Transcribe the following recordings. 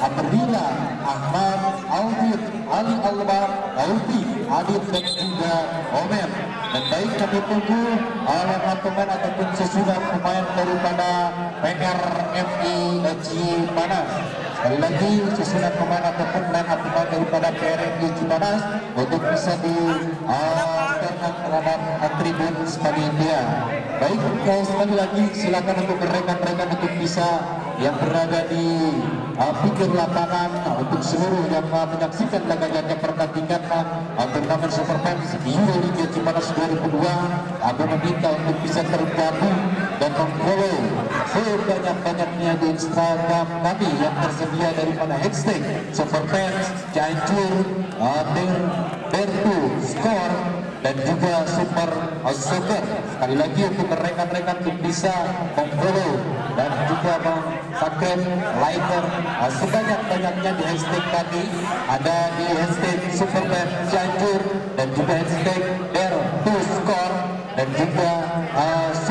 apabila Ahmad Alvin Ali Alba Alfi Adit dan juga Omer. Dan baik kami tunggu alamat pemain ataupun sesudah pemain daripada PRMI Cipanas. Sekali lagi susunan pemain ataupun up pemain daripada PRMI Cipanas untuk bisa di uh, terhadap tribun sekali dia baik eh, sekali lagi silakan untuk rekan-rekan untuk bisa yang berada di uh, pinggir lapangan uh, untuk seluruh yang uh, menyaksikan laga yang pertandingan uh, turnamen Superfans Euro Liga Cipanas 2002 aku meminta untuk bisa tergabung dan memfollow sebanyak-banyaknya di Instagram kami yang tersedia daripada hashtag Superfans Cianjur uh, Ber Bertu Score dan juga Super Soccer sekali lagi untuk rekan-rekan untuk bisa memfollow dan juga meng-subscribe, liker uh, sebanyak-banyaknya di hashtag kami. Ada di hashtag Superman Cianjur dan juga hashtag Dare to Score. Dan juga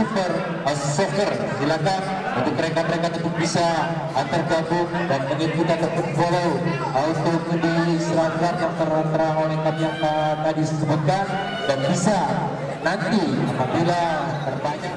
Super uh, Soccer. Silakan untuk rekan-rekan untuk bisa uh, tergabung dan mengikuti ataupun follow uh, untuk di seragam yang terantara oleh kami yang tadi disebutkan. Dan bisa nanti apabila terbanyak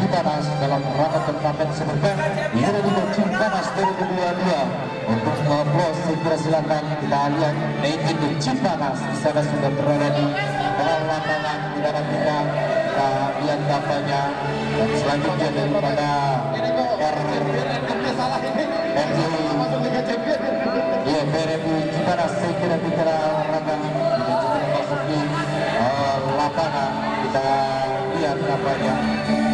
Cipanas dalam rangka turnamen Superband Euro Liga Cipanas 2022 untuk ngoplos segera silakan kita lihat Made in Cipanas di sana sudah berada di dalam lapangan dalam kita kita lihat kampanye. Dan selanjutnya daripada RRI Iya, PRMI Cipanas saya kira kita rangka kita juga masuk di uh, lapangan. Kita lihat kampanye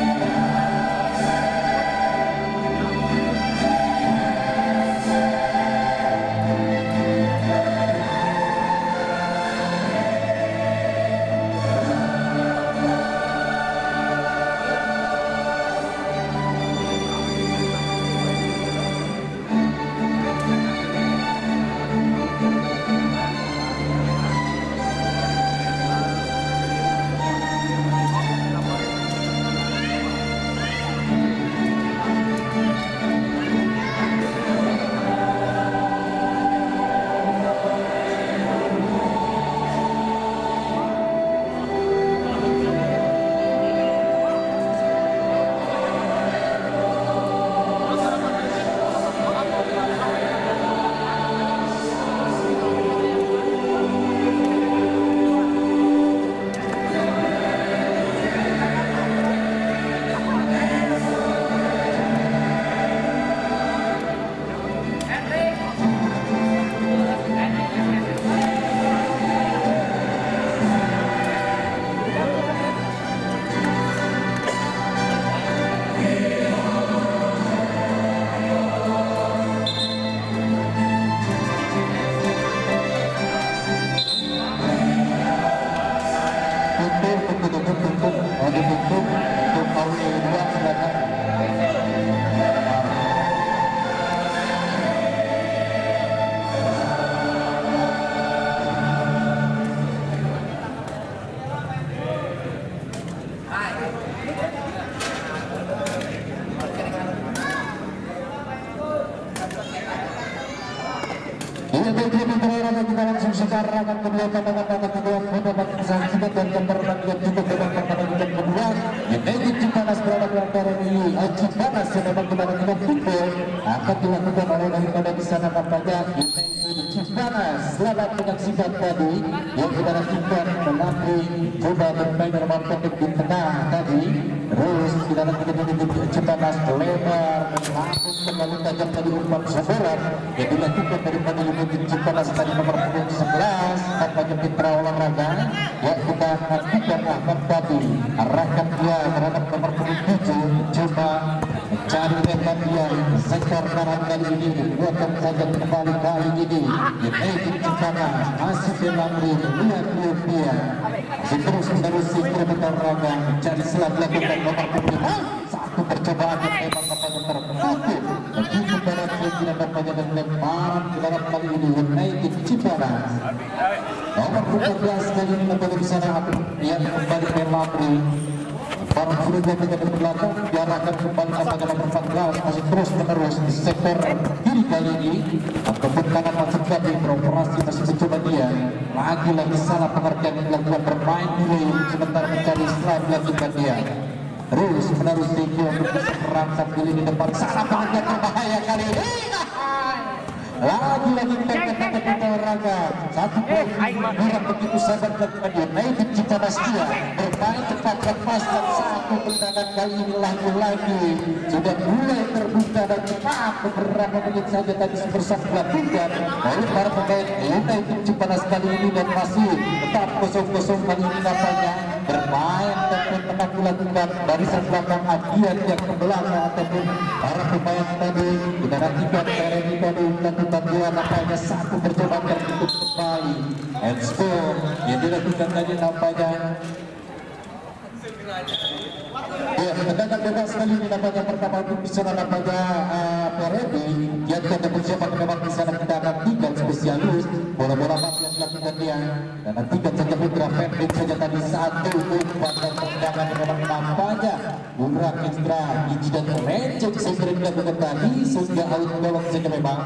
menyaksikan tadi yang kita nantikan menanti coba bermain nomor pendek di tengah tadi. Terus kita nantikan di Cipanas lebar langsung kembali tajam tadi umpan seberat yang dilakukan dari Unit Cipanas tadi nomor 11 tampaknya Mitra Olahraga ya kita nantikan Ahmad tadi arahkan dia terhadap nomor 7 coba dia sektor kanan kali ini buatkan saja kembali kali ini United Cipana masih Delamri lihat dia masih terus menerus kilometer raga mencari selat lakukan nomor satu percobaan yang memang nampaknya tertutup begitu barat tidak nampaknya dan lemparan ke dalam kali ini United Cipana nomor 14 kali ini nampaknya di sana yang kembali Delamri Para sudah kita belakang diarahkan kembali kepada nomor 14 masih terus menerus di sektor kiri kali ini ataupun kanan masuk lagi beroperasi masih mencoba dia lagi-lagi salah pengertian yang dilakukan bermain dulu sementara mencari slide lanjutkan dia terus menerus tinggi untuk bisa merangsang di depan. Salah banget berbahaya kali ini lagi-lagi kita olahraga satu poin kurang begitu sabar dilakukan United Cipanas dia bermain cepat lepas dan satu tendangan kali ini lagi-lagi sudah mulai terbuka dan cepat beberapa menit saja tadi bersama dilakukan oleh para pemain United Cipanas kali ini dan masih tetap kosong-kosong kali ini nampaknya bermain dan tetap dilakukan barisan belakang adian yang ke belakang ataupun para pemain tadi. Kita nantikan TRI tadi melakukan dua nampaknya satu percobaan tertutup kembali. Expo yang dilakukan tadi nampaknya. Ya, tendangan bebas kali ini nampaknya pertama untuk di nampaknya uh, Perebi yang kita persiapan memang di sana kita nantikan spesialis. Bola-bola yang dilakukan dia. Dan nantikan saja Putra pendek saja tadi satu umpan dan tendangan memang nampaknya umrah ekstra biji dan recek segera dilakukan tadi sehingga out gawang saja memang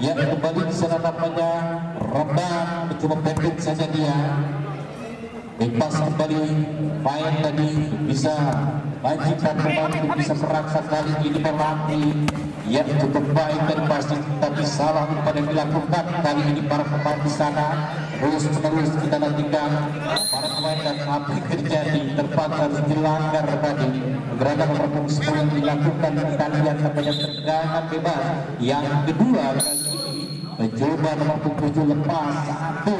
yang kembali di sana nampaknya Rombang mencoba pendek saja dia. Bebas kembali main tadi bisa majikan untuk bisa merangsang kali ini melatih yang cukup baik dan pasti tapi salah pada dilakukan. Kali ini para pemain di sana terus menerus kita nantikan. Para pemain dan apa yang terjadi terpaksa harus dilanggar tadi. Gerakan nomor 10 yang dilakukan kita lihat namanya tendangan bebas. Yang kedua mencoba nomor 7 lepas. Satu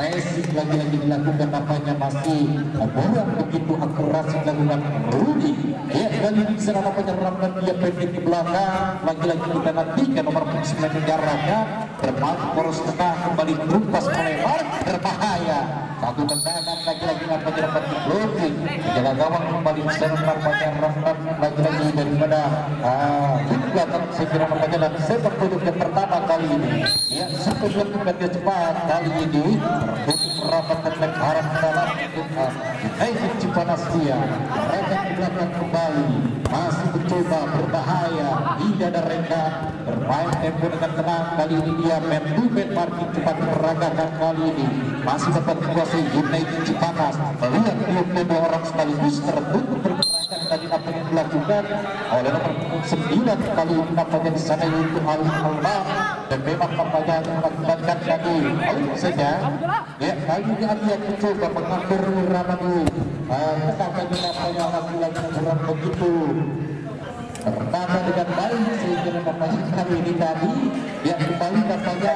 Messi lagi-lagi dilakukan namanya masih kurang begitu akurasi dilakukan Rudy. Ya kali ini bisa namanya ramlan dia pendek di belakang. Lagi-lagi kita nantikan nomor 9 menjarahnya bermain poros tengah kembali terumpas melebar berbahaya. Satu tendangan lagi-lagi namanya dapat diblokir jaga gawang kembali bisa namanya ramlan lagi-lagi daripada ah, belakang kira namanya dan sepak bola yang pertama kali ini. Ya sampai dilakukan dia cepat kali ini rapat harap dalam kita United Cipanas dia rapat di belakang kembali masih mencoba berbahaya tidak ada rengga bermain tempo dengan tenang kali ini dia main to marking cepat meragakan kali ini masih dapat kuasai United Cipanas. Melihat dua orang sekaligus tertutup tadi yang dilakukan oleh nomor 9 kali nampaknya di sana yaitu Alif Albar dan memang nampaknya mengakibatkan tadi. Alif saja ya kali ini dia mencoba mengatur Ramadu tetapi nampaknya lagi-lagi kurang begitu pertama dengan baik sehingga nampaknya kali ini tadi yang kembali nampaknya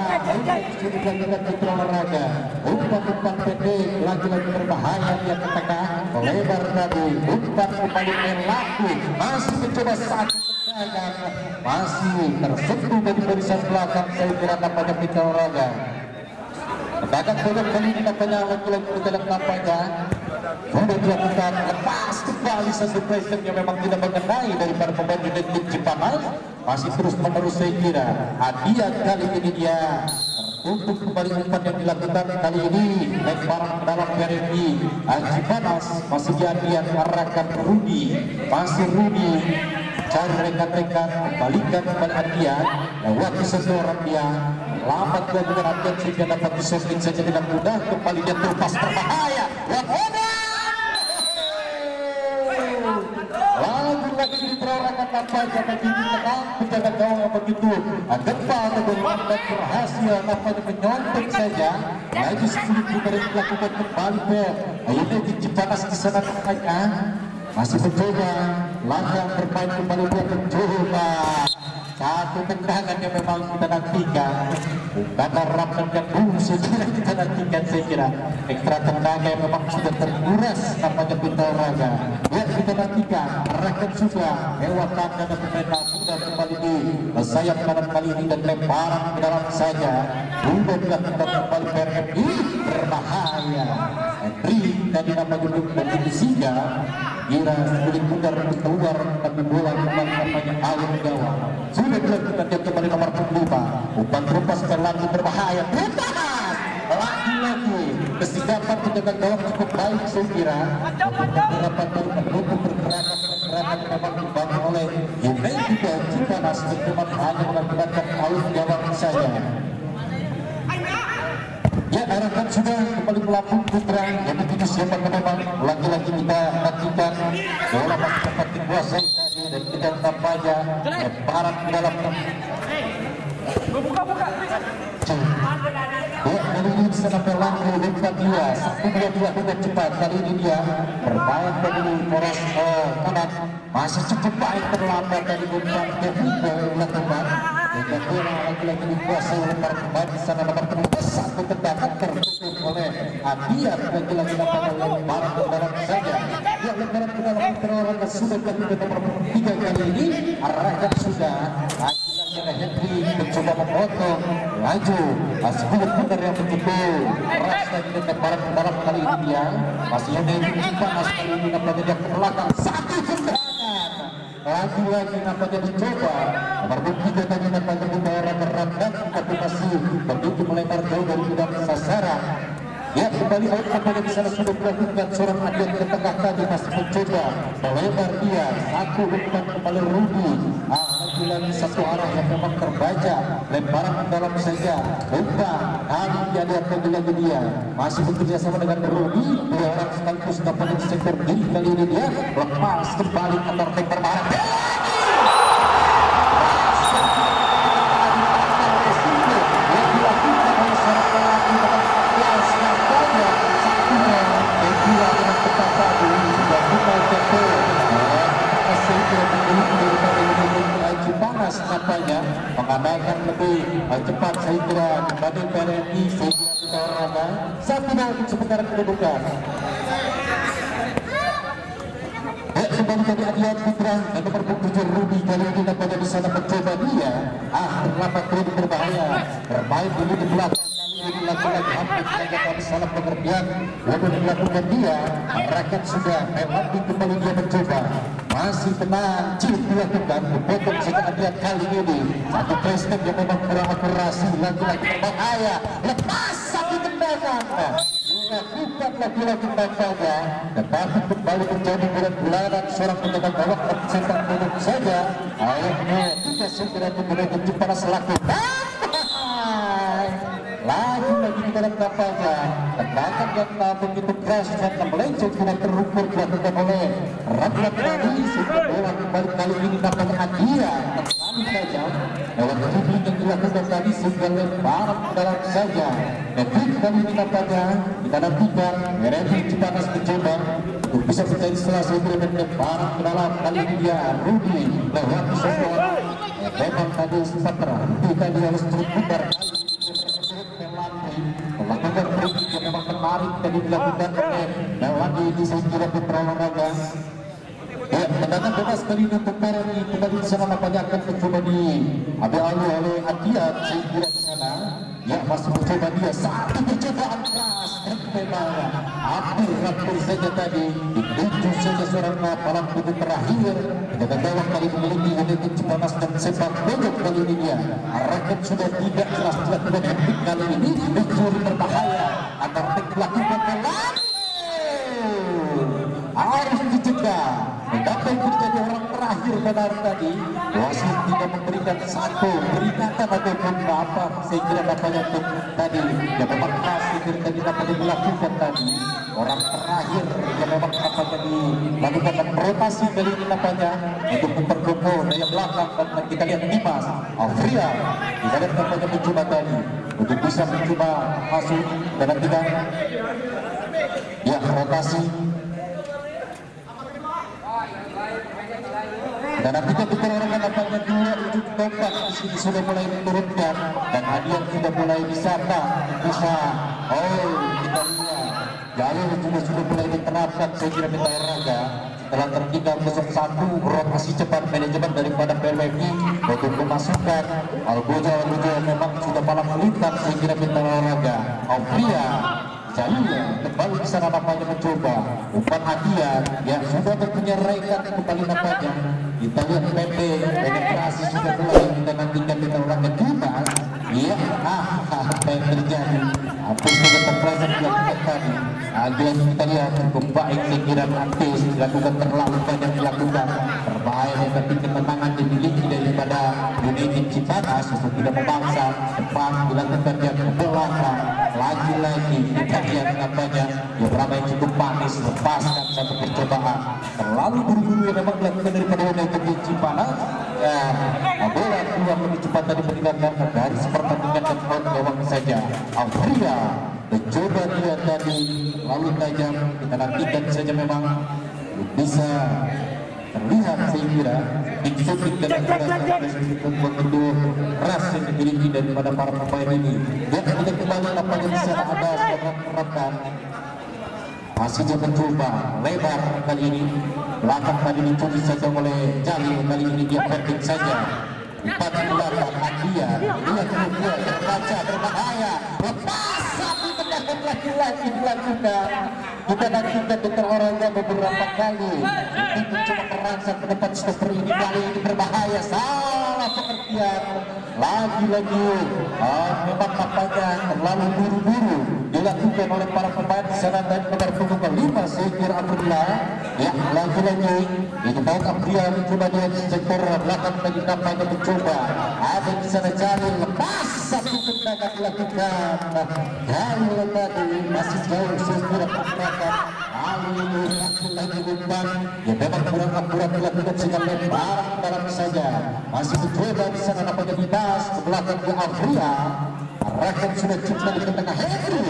sudah dilakukan putra olahraga. Umpan-umpan pendek lagi-lagi berbahaya dia ke tengah lebar tadi umpan kembali melaku masih mencoba tendangan masih tersentuh dari barisan belakang saya kira nampaknya putra olahraga Bahkan bola kali ini nampaknya lagi-lagi berjalan nampaknya sudah dilakukan lepas kembali satu pressure yang memang tidak mengenai daripada pemain United Cipanas masih terus menerus saya kira hadiah kali ini dia untuk kembali umpan yang dilakukan kali ini. Lemparan dalam PRMI Cipanas masih jadi yang arahkan Rudi. Masih Rudi cari rekan-rekan kembalikan kepada Adian lewat seseorang dia lambat dilakukan Adian sehingga dapat disospin saja dengan mudah. Kembali dia terlepas berbahaya. Lagi-lagi diterorongkan apa jangan tinggi tenang penjaga gawang yang begitu depan dan berhasil nampaknya menyontek saja. Lagi sulit diberi melakukan kembali ke akhirnya Cipanas di sana tengahnya masih mencoba langkah bermain kembali buat mencoba satu tendangan yang memang kita nantikan. Bukan yang dulu saya kita nantikan saya kira. Ekstra tendangan yang memang sudah terkuras namanya pintar raga. Ya kita nantikan. Arahkan sudah lewat tangan dan pemain sudah kembali di sayap kanan kali ini dan lemparan ke dalam saja. Sudah dilakukan kembali PRMI berbahaya. Henry tadi namanya belum menjadi singa kira sulit putar keluar tapi bola kembali namanya alir gawang sudah dilakukan dia kembali nomor 25 umpan terumpas lagi berbahaya. Putas lagi-lagi kesigapan penjaga gawang cukup baik saya kira. Kali menutup pergerakan pergerakan memang dibangun oleh Yemen juga Cipanas cuma hanya mengakibatkan alir gawang saja Ya arahkan sudah kembali melapung putra yang begitu siapa memang lagi-lagi kita nantikan bola masih dapat dikuasai dan kita tampaknya barat di dalam. Buka-buka. Ya, ini sana Perlando Luka dia satu dua dua dengan cepat. Kali ini dia bermain dari poros eh, kanan masih cukup baik terlambat dari umpan ke Vigo lakukan dan bola lagi-lagi dikuasai oleh para pemain di sana nomor satu tendangan tertutup oleh Adian dapat lemparan ke dalam saja ya lemparan ke dalam sudah dilakukan nomor kali ini arahkan sudah lagi-lagi Henry mencoba memotong laju sepuluh meter yang begitu keras lagi dan lemparan ke dalam kali ini dia masih ada yang kali ini nampaknya dia ke belakang satu lagi-lagi nampaknya dicoba. Tiga tadi nampaknya dibawa berat tapi masih begitu melebar jauh dari bidang sasaran. Ya kembali out kembali di sana sudah dilakukan seorang atlet ke tengah tadi masih mencoba. Melebar dia. Satu umpan kembali Rudy. Ah lagi-lagi satu arah yang memang terbaca. Lemparan dalam saja. Umpan kali dia lihat lagi-lagi dia. Masih bekerja sama dengan Rudy. Dua orang sekaligus dapat di sektor kiri kali ini dia. Lepas kembali antar lempar barat panas nampaknya mengandalkan lebih cepat kira dibanding saya kira kita olahraga satu untuk sementara kedudukan Ya, kembali tadi Adian Putra dan nomor 7 Ruby kali ini nampaknya di sana mencoba dia. Ah terlambat terus berbahaya. Bermain dulu di belakang. Lagi-lagi hampir kami salah pengertian lalu dilakukan dia. Rakyat sudah memang kembali dia mencoba masih tenang cip dilakukan. Potong saja Adian kali ini. Satu presiden yang memang kurang akurasi lagi-lagi berbahaya lepas satu tendangan bukan lagi-lagi saja tetapi kembali menjadi bulan-bulanan seorang penjaga gawang tercetak minum saja. Akhirnya segera kemudian Jepara selaku dalam kapalnya tendangan yang begitu keras dan melenceng tidak terukur dilakukan oleh Radlan tadi sehingga bola kembali kali ini nampaknya Adia kembali saja lewat publik yang dilakukan tadi sehingga lemparan ke dalam saja. Dan kali ini nampaknya kita nantikan Revi Cipanas mencoba untuk bisa menjadi salah satu dan lemparan ke dalam kali ini dia Rudi lewat sebuah memang tadi sempat terhenti tadi harus terus putar memang menarik tadi dilakukan oleh Melandi di sisi putra olahraga Ya, tendangan bebas ini untuk Perni kembali di sana nampaknya akan mencoba diambil alih oleh Atiat sehingga di sana. Ya masih mencoba dia. Satu percobaan keras dan memang hampir hampir saja tadi. Dituju saja seorang palang tubuh terakhir. Dengan gawang kali memiliki unit Cipanas dan sepak pojok kali ini dia. Rakyat sudah tidak jelas dilakukan hektik kali ini. Mencuri berbahaya agar dilakukan benar tadi wasit tidak memberikan satu peringatan ataupun apa saya kira bapaknya untuk tadi yang memang keras terakhir tadi dapat dilakukan tadi. Orang terakhir yang memang tampaknya dilakukan dan rotasi kali ini tampaknya untuk memperkukuh daya belakang. Dan kita lihat Dimas Afria kita lihat tampaknya mencoba tadi untuk bisa mencoba masuk dan nantikan ya rotasi dan nantikan kita orang nampaknya dua ujung tombak. Di sini sudah mulai menurunkan dan hadiah sudah mulai wisata bisa. Oh kita lihat. Jalur juga sudah mulai diterapkan. Saya kira di olahraga. Setelah tertinggal 01 rotasi cepat manajemen daripada PLMI untuk memasukkan Alboja Alboja memang sudah malam melintang saya kira di olahraga. Alpria Jalil kembali ke sana namanya mencoba. Umpan hadiah yang sudah menyerahkan kembali namanya kita lihat PP penetrasi sudah mulai kita nantikan di orang Dimas iya ah apa yang terjadi? Apa yang sudah terpelajar dilakukan tadi? Agen kita lihat cukup baik saya kira nanti dilakukan terlalu banyak dilakukan. Berbahaya tapi ketenangan dimiliki daripada United Cipanas untuk tidak memaksa depan dilakukan dia ke belakang lagi-lagi. Kita lihat nampaknya yang cukup panis lepaskan satu percobaan terlalu buru-buru yang memang dilakukan daripada United Cipanas. Ya bola keluar lebih cepat dari meninggalkan dari pertandingan poin gawang saja. Afria mencoba dia tadi. Lalu tajam kita nantikan saja memang. Bisa terlihat saya kira diksotik dan membuat kedua ras yang dimiliki daripada para pemain ini dan kita kembali apanya di sana ada masih dia mencoba lebar kali ini belakang tadi dicuci saja oleh Jalil kali ini dia pendek saja empat belakang Adia lihat kemudian terbaca berbahaya lepas satu tendangan lagi-lagi dilakukan kita nantikan dokter olahraga beberapa kali. Ini mencoba merangsang ke depan stopper ini. Kali ini berbahaya. Salah pengertian lagi-lagi oh, memang tampaknya terlalu buru-buru dilakukan oleh para pemain di sana dan punggung kelima Sekir Abdullah ya ini baik Abdullah mencoba dia di sektor belakang lagi nampaknya mencoba ada di sana cari lepas satu tendangan dilakukan Jalil tadi masih jauh Sekir Abdullah kali ini lagi umpan ya memang kurang akurat dilakukan sehingga lebaran dalam saja masih mencoba di sana nampaknya Dimas ke belakang di Afria arahkan sudah cepat di tengah Henry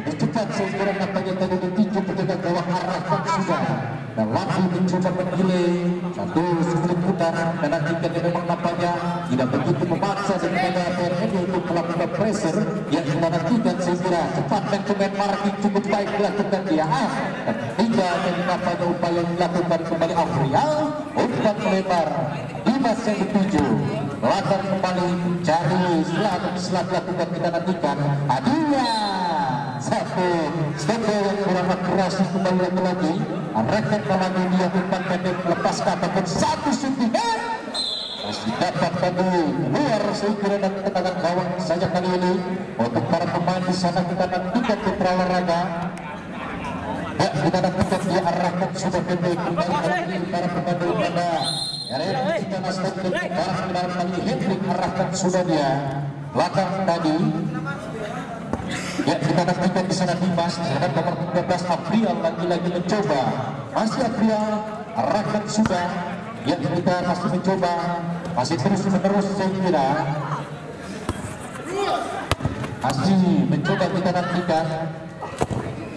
lebih cepat sehingga nampaknya tadi ditinju penjaga gawang arahkan sudah dan langsung mencoba mengiling satu sebelum putar dan nanti dia memang nampaknya tidak begitu memaksa daripada PRM untuk melakukan pressure yang kita nantikan sehingga cepat man to man marking cukup baik dilakukan dia. Ah ketiga jadi nampaknya upaya yang dilakukan kembali Afrial. Umpan melebar Dimas yang dituju belakang kembali cari selat selat dilakukan kita nantikan hadiah satu yang kurang keras kembali lagi-lagi rekan lagi dia umpan pendek lepas ataupun satu suntikan masih dapat tadi luar saya dan ketenangan gawang saja kali ini. Untuk para pemain di sana kita nantikan putra olahraga. Ya kita nantikan dia arahkan sudah pendek kembali lagi para pemain daripada RRI kita nasib para pemain kali Hendrik arahkan sudah dia. Belakang tadi Ya, kita nantikan di sana Dimas, sedangkan nomor 13 April lagi-lagi mencoba. Masih April, arahkan sudah. Ya, kita masih mencoba, masih terus menerus saya kira. Masih mencoba kita nantikan.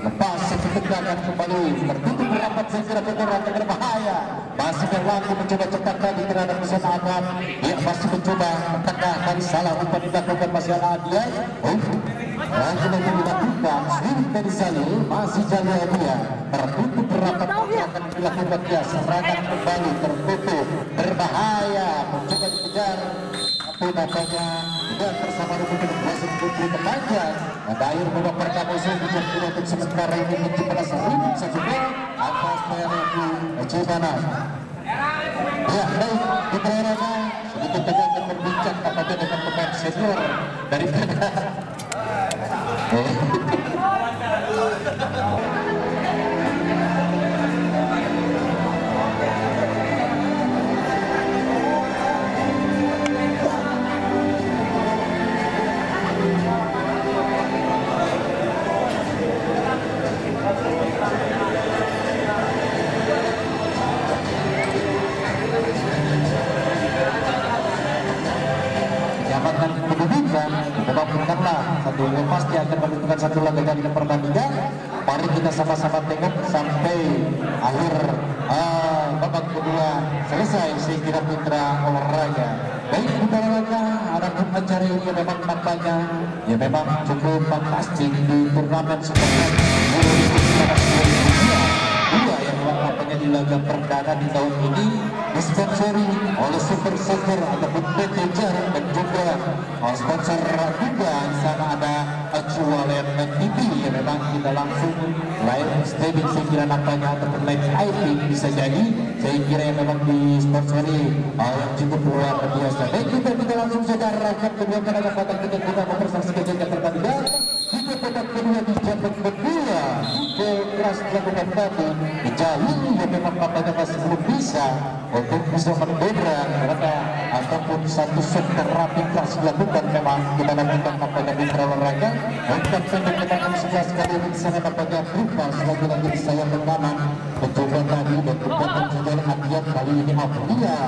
Lepas satu tegangan kembali. Tertutup rapat saya kira benar berbahaya masih berlaku mencoba cepat tadi terhadap Hussein Ahmad dia masih mencoba tengah kali salah. Umpan dilakukan masih ada. Dia oh dan sudah dilakukan swing dari Zalil masih Zalil dia tertutup rapat akan dilakukan dia. Serangan kembali tertutup. Berbahaya mencoba dikejar. Apa namanya dan bersama dengan berhasil putri kepanjang dan akhir pertama musuh dijadikan untuk sementara ini menciptakan seribu satu gol. Atas PRFU Cipanas ya baik. Kita sedikit saja akan berbincang apakah dengan pemain senior Huh? Daripada pasti akan menentukan satu laga dari pertandingan mari kita sama-sama tengok sampai akhir. Uh, babak kedua selesai saya kira putra olahraga. Baik putra olahraga ada pun acara ini memang nampaknya ya memang cukup fantastik di turnamen seperti 2019 dua yang nampaknya di laga perdana di tahun ini disponsori oleh Super Soccer ataupun PT Jarum dan juga sponsor juga di sana ada Acualen TV yang memang kita langsung live streaming. Saya kira nampaknya ataupun live IP bisa jadi. Saya kira yang memang disponsori uh, yang cukup luar biasa. Baik kita kita langsung saja arahkan kedua tenaga batang kita kita mempersaksikan jaga pertandingan kita babak kedua di babak kedua ke keras dilakukan tadi di jalur yang memang nampaknya masih belum bisa untuk bisa mendobrak mereka ataupun satu set terapi keras dilakukan. Memang kita lakukan nampaknya di olahraga. Untuk pendek kita akan sebelas kali di sana nampaknya berupa selalu lagi saya berkanan mencoba tadi dan berkata juga hadiah kali ini Aprilia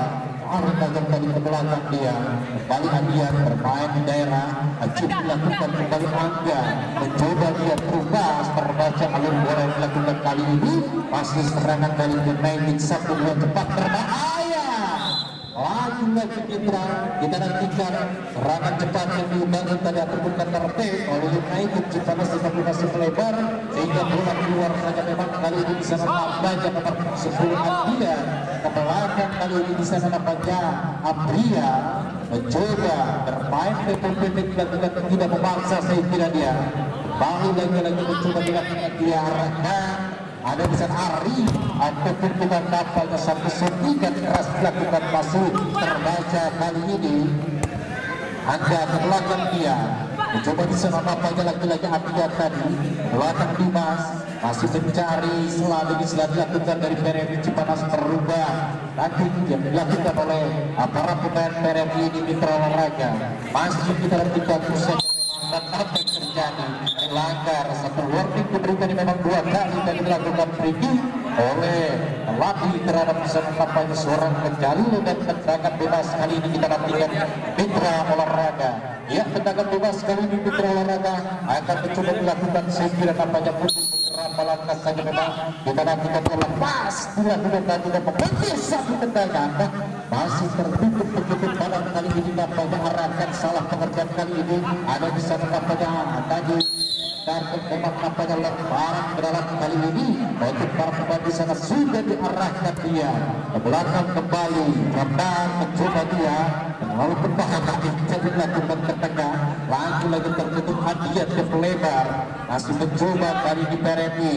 Arif tadi ke belakang dia. Kembali Adian bermain di daerah. Acip dilakukan kembali Angga mencoba dia terubah terbaca alur bola yang dilakukan kali ini. Pasti serangan dari United satu dua cepat berbahaya lagi-lagi kita kita nantikan serangan cepat yang dibangun tadi ataupun attack oleh United Cipanas tetapi masih melebar sehingga bola keluar saja memang kali ini bisa membaca nomor 10 Abdia ke belakang kali ini bisa nampaknya Abria mencoba bermain pendek-pendek dilakukan tidak memaksa kira dia kembali lagi-lagi mencoba dilakukan dia ada bisa Ari ataupun bukan nampaknya satu sentikan keras dilakukan masuk terbaca kali ini Anda belakang dia. Mencoba bisa nampaknya lagi-lagi Abdia tadi. Belakang Dimas masih mencari selalu bisa dilakukan dari PRMI Cipanas berubah nanti yang dilakukan oleh para pemain PRMI ini mitra olahraga. Masih kita nantikan pusat dan melanggar satu warning diberikan memang dua kali dan dilakukan free oleh pelatih terhadap kampanye seorang penjalur dan tendangan bebas. Kali ini kita nantikan mitra olahraga. Ya tendangan bebas. Kali ini mitra olahraga akan mencoba dilakukan sehingga nampaknya putih beberapa langkah saja memang kita nantikan lepas. Dilakukan dan tidak membentuk satu tendangan. Masih tertutup begitu pada kali ini. Nampaknya arahkan salah pengertian kali ini. Ada di sana nampaknya. Tadi dan memang nampaknya lebaran ke dalam kali ini. Untuk para pemain di sana sudah diarahkan dia. Ke belakang kembali Ramdan mencoba dia. Lalu berbahaya jadi dilakukan ke tengah lagi lagi tertutup hadiah ke pelebar masih mencoba kali di PRMI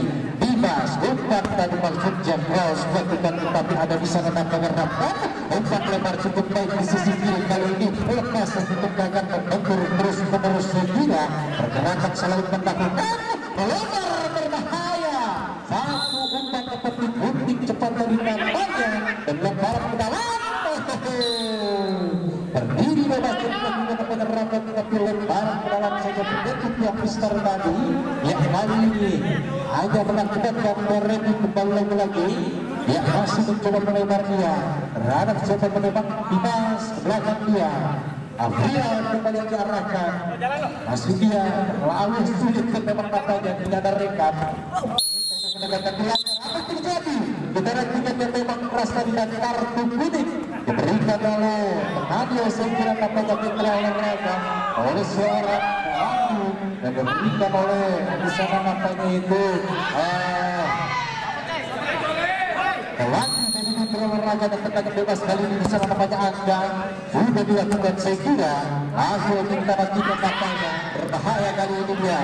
Dimas umpan tadi maksudnya cross lakukan tetapi ada di sana nampaknya Ramdan umpan lebar cukup baik di sisi kiri kali ini. Lepas untuk gagal membentur terus menerus segera pergerakan selalu melakukan melebar berbahaya. Satu umpan seperti gunting cepat dari nampaknya dan lebaran ke dalam berdiri bebas untuk penerbangan tapi lebaran ke dalam saja berdetik yang besar tadi yang kali ini hanya mengakibatkan Beremi kembali lagi-lagi dia masih mencoba melebar dia terhadap coba menembak Dimas ke belakang dia Afria kembali yang diarahkan masih dia lalu sulit memang katanya tidak ada rekan apa terjadi kita nantikan yang memang keras tadi dan kartu kuning diberikan oleh saya kira katanya mitra olahraga oleh seorang pelaku dan diberikan oleh di sana nampaknya itu uh, pelaku dari mitra olahraga dan tendangan bebas kali ini bisa nampaknya anda sudah dilakukan saya kira hasil kita nantikan nampaknya berbahaya kali ini dia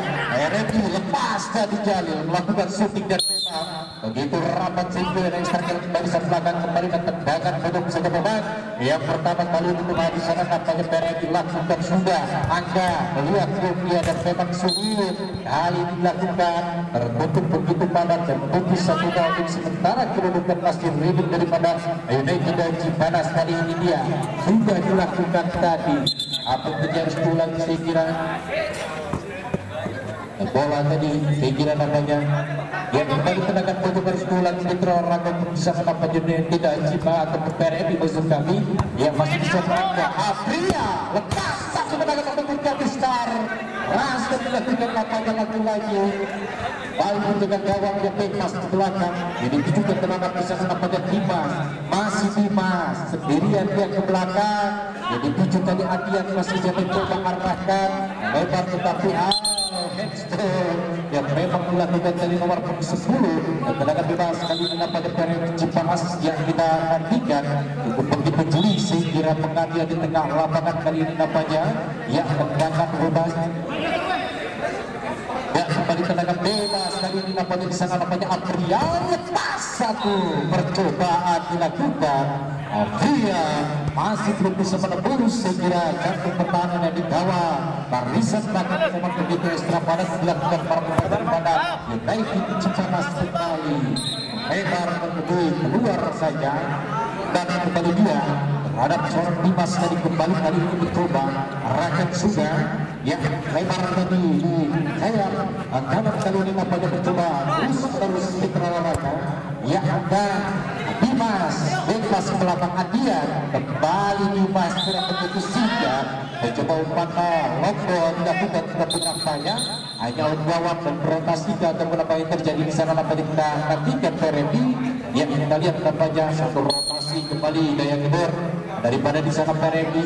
RMI lepas dari Jalil melakukan syuting dan memang begitu rapat sehingga yang serkan kembali saat belakang kembali dan tendangan untuk saja memang yang pertama kali ini kembali di sana nampaknya PRMI lakukan sudah. Anda melihat dia dan memang sulit kali ini dilakukan. Tertutup begitu padat dan putih satu gol sementara kedudukan masih ribut daripada United dan Cipanas kali ini dia sudah dilakukan tadi apa harus pulang saya kira. Bola tadi saya kira namanya. Yang kembali tenaga harus pulang mitra raga untuk bisa mendapat jenis tidak Cipa atau PRMI musuh kami. Yang masih bisa berangkat Apria. Lepas satu tenaga Gatistar Ras dan dilakukan nampaknya lagi-lagi Baik dengan gawang yang bebas di belakang Ini juga tenangan bisa nampaknya Dimas Masih Dimas Sendirian dia ke belakang Jadi tujuh kali Adian masih jadi coba arahkan Lebar tetapi ah Headstone yang memang dilakukan dari nomor 10 dan tendangan bebas kali ini pada Perem Cipanas yang kita nantikan begitu jeli sehingga pengadilan di tengah lapangan kali ini nampaknya yang tendangan bebas kembali tendangan bebas kali ini nampaknya di sana. Nampaknya Adrian lepas satu percobaan dilakukan Adrian. Masih belum bisa menembus segera jantung pertahanan yang dibawa. Barisan belakang memang begitu ekstra panas dilakukan para pemain daripada United Cipanas kembali lebar menuju keluar saja. Dan kembali dia terhadap seorang Dimas tadi kembali kali ini mencoba rakyat sudah yang lebar tadi di sayap kanan kali ini nampaknya mencoba terus terus fitra yang ada Dimas bebas ke belakang Adian kembali Dimas kurang begitu sigap mencoba umpan lombok dilakukan tetapi nampaknya hanya gawang dan rotasi atau apa yang terjadi di sana nampaknya kita nantikan Ferendi yang kita lihat nampaknya satu rotasi kembali daya gebor daripada di sana Ferendi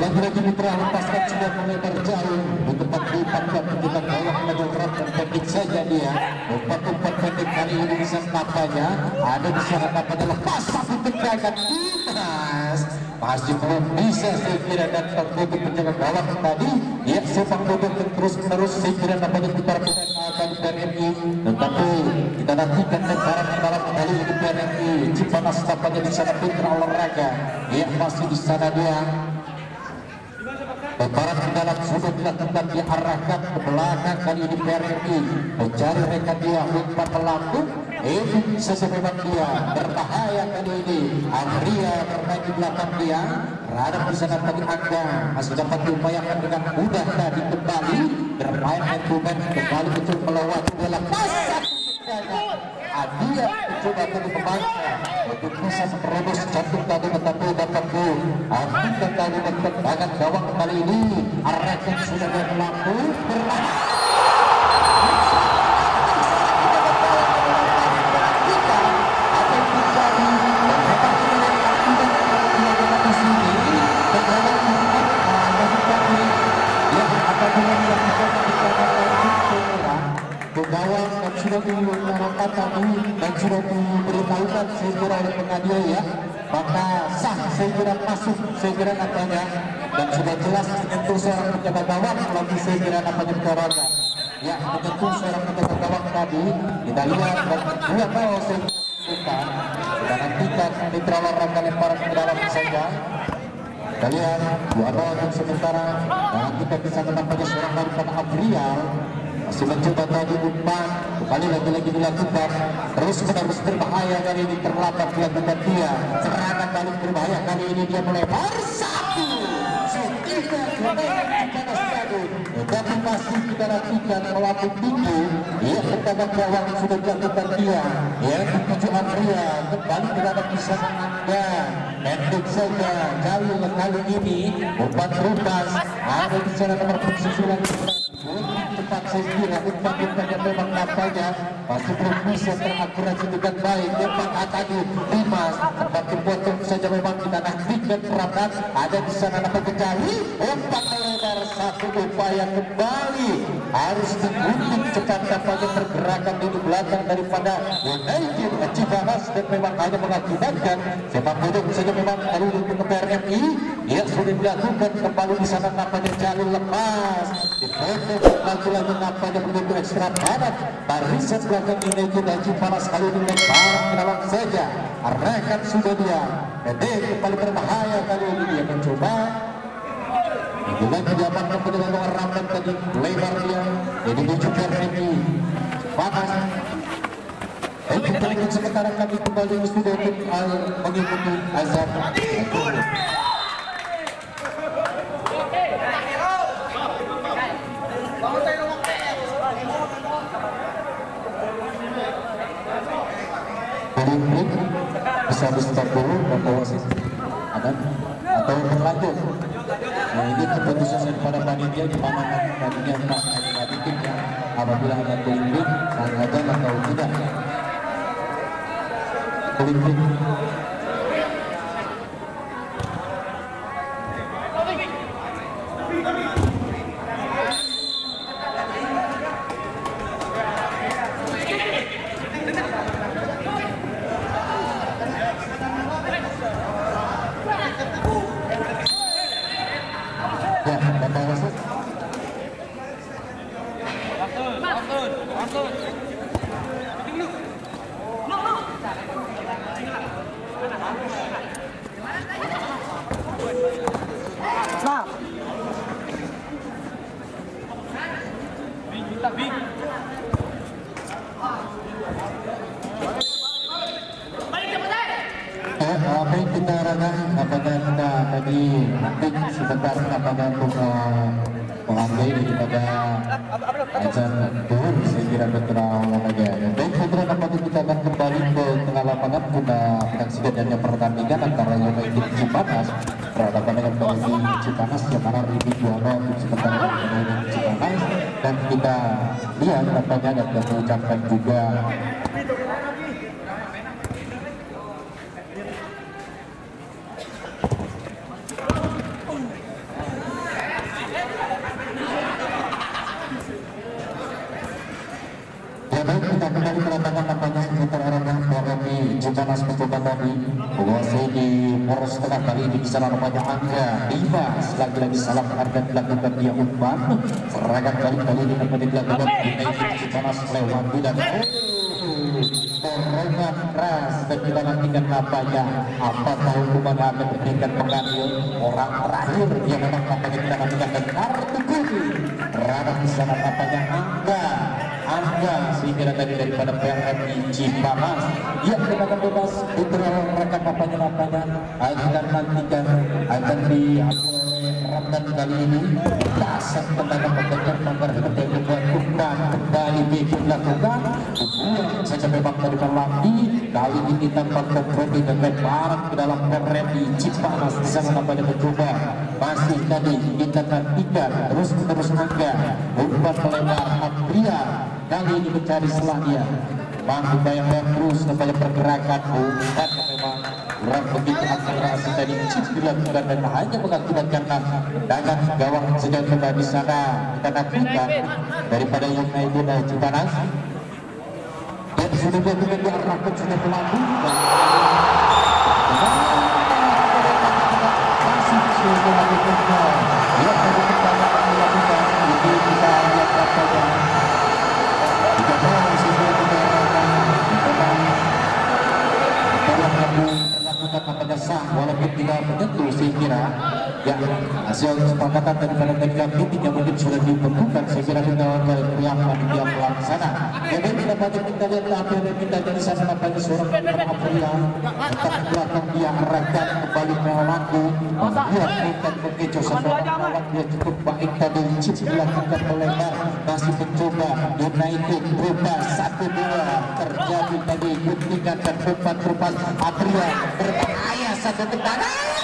Ya, lagi-lagi mitra lepaskan sudah melebar jauh untuk empat dan kita gawang menjauhkan dan pendek saja dia. Umpat-umpat pendek kali ini bisa nampaknya ada di sana nampaknya lepas satu tendangan Dimas masih belum bisa saya kira dan tertutup penjaga gawang tadi. Ya sepak bola terus menerus saya kira nampaknya di para pemain akan BRMI tetapi kita nantikan lebaran dalam kali ini BRMI Cipanas nampaknya di sana putra olahraga. Ya masih di sana dia Lebaran di dalam sudah dilakukan diarahkan ke belakang kali ini PRRI mencari mereka dia umpan pelaku. Ini memang dia berbahaya kali ini. Andrea bermain di belakang dia. Terhadap di sana tadi Angga. Masih dapat diupayakan dengan mudah tadi kembali. Bermain main kembali betul melewati dalam pasang Adia mencoba tadi membangsa untuk bisa menerobos jantung tadi tetapi dapat di Adia tadi dengan gawang kali ini. Arahkan sudah berlaku berlaku sudah diutarakan tadi dan sudah diberitahukan saya kira oleh pengadilan ya maka sah kira masuk kira katanya dan sudah jelas menyentuh seorang penjaga gawang lagi saya kira namanya corona ya menyentuh seorang penjaga gawang tadi kita lihat dan dua gol saya kira kita nantikan mitra olahraga lemparan ke dalam saja kalian dua gol untuk sementara dan kita bisa menampaknya seorang daripada Abrial masih mencoba tadi umpan kembali lagi-lagi dilakukan terus menerus berbahaya kali ini. Terlambat dilakukan dia. Serangan balik berbahaya kali ini. Dia melebar satu tetapi masih kita nantikan melambung tinggi. Ia pertama gawang sudah dilakukan dia. Yang dituju Andrea. Kembali berada di sana anda pendek saja kali kali ini. Umpan terutas ada di sana nomor 9 saya kira umpan-umpan yang memang nampaknya. Masih belum bisa terakurasi dengan baik. Umpan tadi Dimas potong saja memang kita nantikan perangkat ada di sana dapat kecari umpan melebar satu upaya kembali. Harus digunting cepat nampaknya pergerakan di belakang daripada United Cipanas dan memang hanya mengakibatkan sepak bola saja memang kalau untuk ke Dia sudah dilakukan kembali di sana nampaknya jalur lepas. Dipotong lagi-lagi nampaknya begitu ekstra padat barisan belakang ini kita Cipanas kali ini lempar ke dalam saja. Arahkan sudah dia. Dede kembali berbahaya kali ini dia mencoba. Dengan dengan luar rambat tadi lebar dia. Jadi tujuh PRMI panas Eh, lihat sementara kami kembali ke studio untuk mengikuti azan. Jadi bisa stop dulu dan bawa sih ada atau berlanjut. Nah, ini keputusan daripada panitia di mana nantinya pas ada tim ya apabila ada klinik sengaja atau tidak. Klinik ya Bapak Wasit Stop. Eh, apa yang kita harapkan apakah kita tadi nanti sebentar apakah untuk eh, mengambil daripada acara turun saya kira betul lagi ya. Baik putra dapat kita akan kembali ke tengah lapangan guna menyaksikan dan yang pertandingan antara United Cipanas berhadapan dengan PSI Cipanas yang mana Riki Juwana untuk sebentar dengan Cipanas lihat apanya dan mengucapkan juga. Ya baik, kita kembali ke lapangan nampaknya kita arahkan di Cipanas mencoba tadi menguasai di poros tengah kali ini bisa nampaknya angka lima lagi-lagi salah harga dilakukan dia umpan. Serangan kali-kali ini dapat dilakukan United Cipanas lewat dan dorongan keras. Dan kita nantikan nampaknya apakah hukuman yang akan diberikan pengambil orang terakhir yang memang nampaknya kita nantikan. Dan kartu kuning terhadap di sana nampaknya angka angka sehingga tadi daripada PRMI Cipanas. Yang kenakan bebas putra rekan nampaknya nampaknya akan nantikan akan oleh Ramdan kali ini. Dasar pemberian manggar seperti yang dilakukan kembali dilakukan buang saja memang dari lagi kali ini tanpa kompromi dan lebaran ke dalam PRMI Cipanas. Di sana nampaknya mencoba masih tadi kita nantikan terus terus angka. Umpan melebar Adria kali ini mencari selahnya mampu bayang-bayang terus nampaknya pergerakan yang memang kurang begitu akselerasi tadi chip dilakukan dan hanya mengakibatkan tendangan gawang sejauh kembali di sana. Kita nantikan daripada United dan Cipanas dan sudah dilakukan diarahkan sudah pelaku masih sudah dilakukan. Ya kita lihat katanya sah walaupun tidak menyentuh saya kira ya hasil kesepakatan daripada meeting yang mungkin sudah dibentukkan saya kira kita oleh pihak panitia pelaksana jadi tidak patut kita lihat yang kita dari sana nampaknya seorang pria tetap belakang dia arahkan kembali dia bukan mengecoh seorang dia cukup baik. Tadi chip dilakukan melebar masih mencoba. United berubah satu dua. Terjadi tadi guntingan dan umpan-umpan Adria berbahaya satu tendangan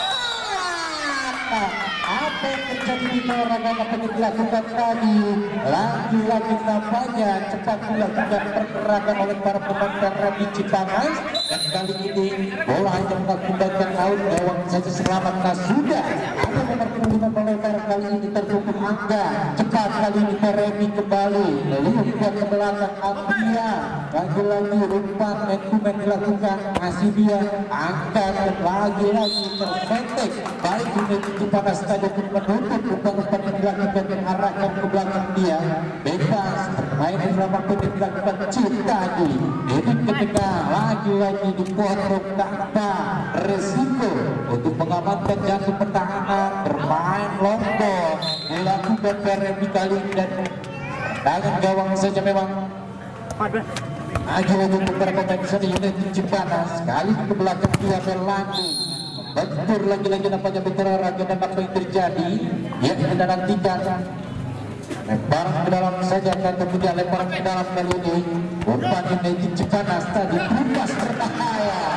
apa yang terjadi di olahraga apa yang dilakukan tadi lagi-lagi nampaknya cepat dilakukan pergerakan oleh para pemain di Cipanas dan kali ini bola hanya mengakibatkan out gawang saja selamat. Nah sudah ada nomor punggung melebar kali ini tertutup angka. Cepat kali ini Teremi kembali. Lalu dia ke belakang Apria lagi-lagi umpan main dilakukan. Masih dia angkat dan lagi-lagi tersentek baik ini Cipanas tadi pun menutup umpan-umpan yang dilakukan mengarahkan ke belakang dia. Bebas. Main di waktu yang dilakukan cinta tadi. Ini ketika lagi-lagi dipotong tanpa resiko untuk mengamankan jantung pertahanan bermain lompong dilakukan Peremi kali ini dan tangan gawang saja memang Maju untuk beberapa pemain di unit Cipanas kali ke belakang dia berlaku bentur lagi-lagi nampaknya bentur raga dan apa yang terjadi ya kita. Nantikan lemparan ke dalam saja dan kemudian lemparan ke dalam kali ini. Umpan United Cipanas tadi bebas berbahaya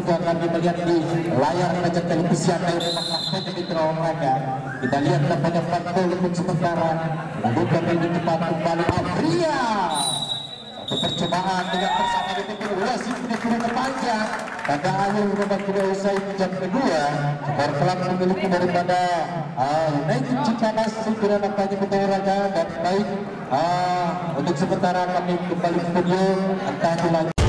lagi melihat di layar kaca televisi memang di Mitra Olahraga. Kita lihat tampaknya 40 untuk sementara. Lakukan ini cepat kembali Afria. Satu percobaan dengan bersama dengan kedua sih tidak kurang panjang. Pada akhir babak kedua usai jam kedua, skor kelak memiliki daripada uh, United Cipanas segera nampaknya Mitra Olahraga dan baik uh, untuk sementara kami kembali ke studio entah lagi